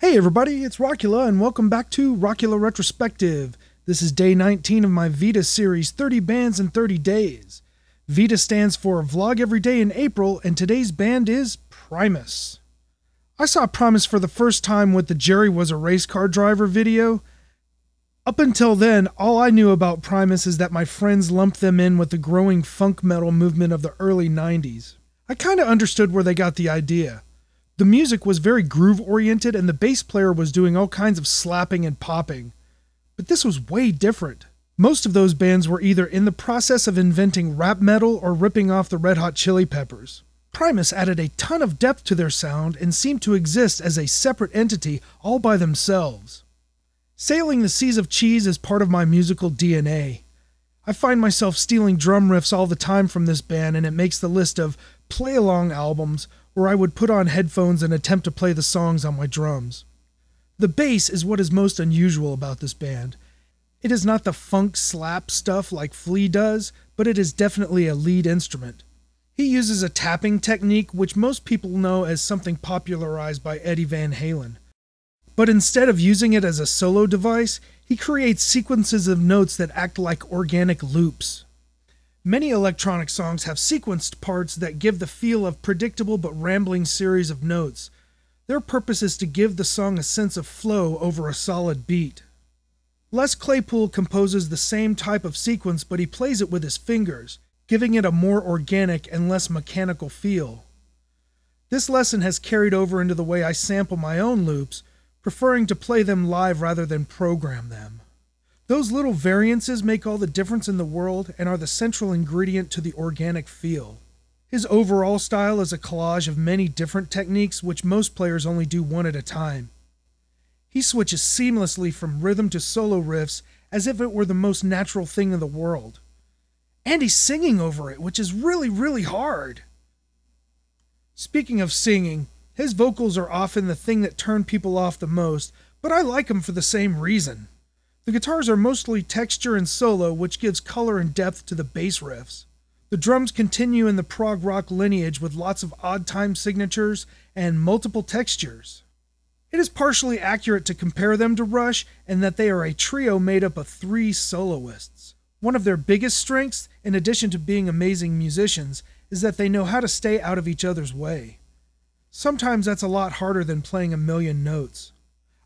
Hey everybody, it's Rockula and welcome back to Rockula Retrospective. This is day 19 of my VEDA series 30 Bands in 30 Days. VEDA stands for Vlog Every Day in April and today's band is Primus. I saw Primus for the first time with the Jerry was a race car driver video. Up until then, all I knew about Primus is that my friends lumped them in with the growing funk metal movement of the early 90s. I kinda understood where they got the idea. The music was very groove oriented and the bass player was doing all kinds of slapping and popping. But this was way different. Most of those bands were either in the process of inventing rap metal or ripping off the Red Hot Chili Peppers. Primus added a ton of depth to their sound and seemed to exist as a separate entity all by themselves. Sailing the seas of cheese is part of my musical DNA. I find myself stealing drum riffs all the time from this band, and it makes the list of play along albums where I would put on headphones and attempt to play the songs on my drums. The bass is what is most unusual about this band. It is not the funk slap stuff like Flea does, but it is definitely a lead instrument. He uses a tapping technique which most people know as something popularized by Eddie Van Halen. But instead of using it as a solo device, he creates sequences of notes that act like organic loops. Many electronic songs have sequenced parts that give the feel of predictable but rambling series of notes. Their purpose is to give the song a sense of flow over a solid beat. Les Claypool composes the same type of sequence, but he plays it with his fingers, giving it a more organic and less mechanical feel. This lesson has carried over into the way I sample my own loops, preferring to play them live rather than program them. Those little variances make all the difference in the world and are the central ingredient to the organic feel. His overall style is a collage of many different techniques, which most players only do one at a time. He switches seamlessly from rhythm to solo riffs as if it were the most natural thing in the world. And he's singing over it, which is really, really hard. Speaking of singing, his vocals are often the thing that turn people off the most, but I like him for the same reason. The guitars are mostly texture and solo, which gives color and depth to the bass riffs. The drums continue in the prog rock lineage with lots of odd time signatures and multiple textures. It is partially accurate to compare them to Rush in that they are a trio made up of three soloists. One of their biggest strengths, in addition to being amazing musicians, is that they know how to stay out of each other's way. Sometimes that's a lot harder than playing a million notes.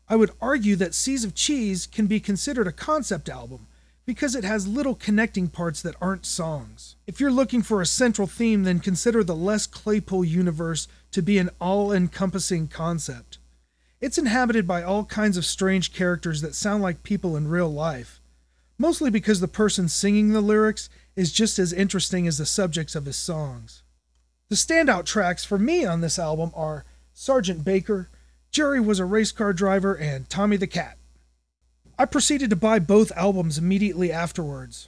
I would argue that Seas of Cheese can be considered a concept album because it has little connecting parts that aren't songs. If you're looking for a central theme, then consider the Les Claypool universe to be an all encompassing concept. It's inhabited by all kinds of strange characters that sound like people in real life, mostly because the person singing the lyrics is just as interesting as the subjects of his songs. The standout tracks for me on this album are Sergeant Baker, Jerry was a race car driver, and Tommy the Cat. I proceeded to buy both albums immediately afterwards.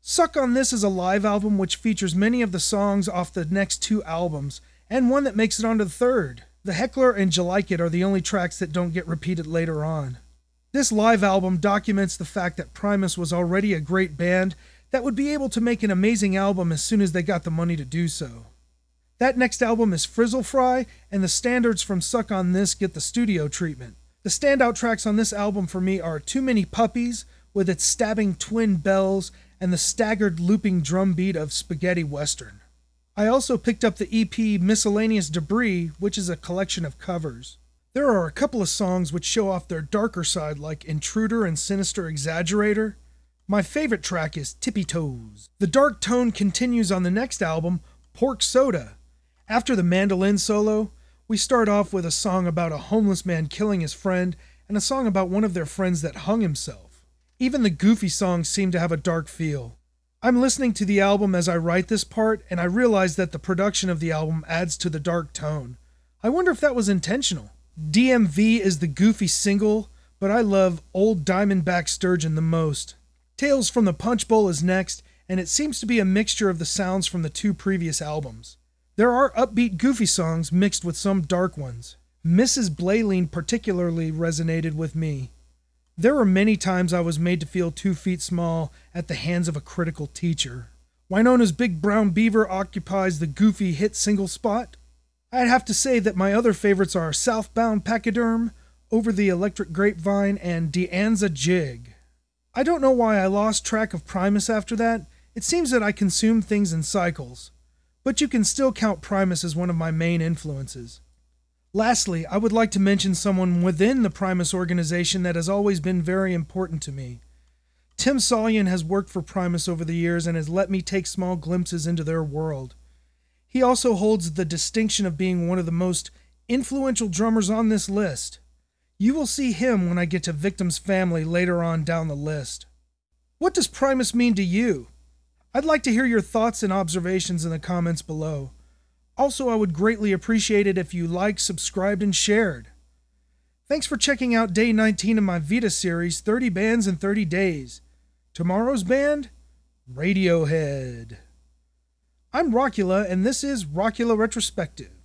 Suck on This is a live album which features many of the songs off the next two albums, and one that makes it onto the third. The Heckler and Like It are the only tracks that don't get repeated later on. This live album documents the fact that Primus was already a great band that would be able to make an amazing album as soon as they got the money to do so. That next album is Frizzle Fry, and the standards from Suck on This get the studio treatment. The standout tracks on this album for me are Too Many Puppies, with its stabbing twin bells and the staggered looping drum beat of Spaghetti Western. I also picked up the EP Miscellaneous Debris, which is a collection of covers. There are a couple of songs which show off their darker side, like Intruder and Sinister Exaggerator. My favorite track is Tippi Toes. The dark tone continues on the next album, Pork Soda, after the mandolin solo, we start off with a song about a homeless man killing his friend and a song about one of their friends that hung himself. Even the goofy songs seem to have a dark feel. I'm listening to the album as I write this part, and I realize that the production of the album adds to the dark tone. I wonder if that was intentional. DMV is the goofy single, but I love Old Diamondback Sturgeon the most. Tales from the Punch Bowl is next, and it seems to be a mixture of the sounds from the two previous albums. There are upbeat, goofy songs mixed with some dark ones. Mrs. Blaileen particularly resonated with me. There were many times I was made to feel two feet small at the hands of a critical teacher. Wynona's Big Brown Beaver occupies the goofy hit single spot. I'd have to say that my other favorites are Southbound Pachyderm, Over the Electric Grapevine, and De Anza Jig. I don't know why I lost track of Primus after that. It seems that I consume things in cycles. But you can still count Primus as one of my main influences. Lastly, I would like to mention someone within the Primus organization that has always been very important to me. Tim Solyan has worked for Primus over the years and has let me take small glimpses into their world. He also holds the distinction of being one of the most influential drummers on this list. You will see him when I get to Victim's Family later on down the list. What does Primus mean to you? I'd like to hear your thoughts and observations in the comments below. Also, I would greatly appreciate it if you liked, subscribed, and shared. Thanks for checking out day 19 of my VEDA series 30 Bands in 30 Days. Tomorrow's band? Radiohead. I'm Rockula, and this is Rockula Retrospective.